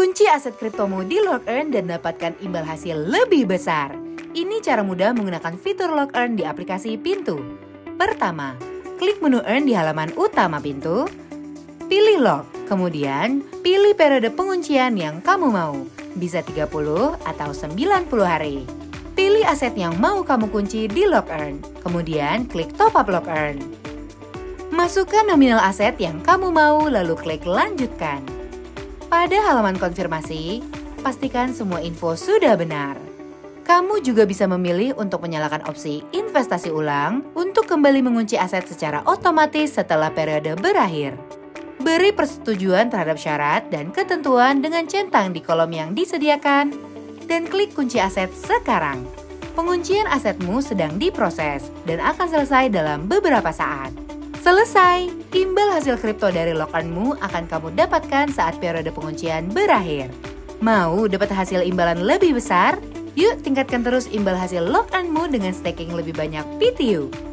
Kunci aset kriptomu di Log Earn dan dapatkan imbal hasil lebih besar. Ini cara mudah menggunakan fitur Log Earn di aplikasi Pintu. Pertama, klik menu Earn di halaman utama Pintu, pilih Log, kemudian pilih periode penguncian yang kamu mau, bisa 30 atau 90 hari. Pilih aset yang mau kamu kunci di Log Earn, kemudian klik Top Up Log Earn. Masukkan nominal aset yang kamu mau lalu klik Lanjutkan. Pada halaman konfirmasi, pastikan semua info sudah benar. Kamu juga bisa memilih untuk menyalakan opsi investasi ulang untuk kembali mengunci aset secara otomatis setelah periode berakhir. Beri persetujuan terhadap syarat dan ketentuan dengan centang di kolom yang disediakan dan klik kunci aset sekarang. Penguncian asetmu sedang diproses dan akan selesai dalam beberapa saat. Selesai, imbal hasil kripto dari lokanmu akan kamu dapatkan saat periode penguncian berakhir. Mau dapat hasil imbalan lebih besar? Yuk tingkatkan terus imbal hasil lokanmu dengan staking lebih banyak PTU.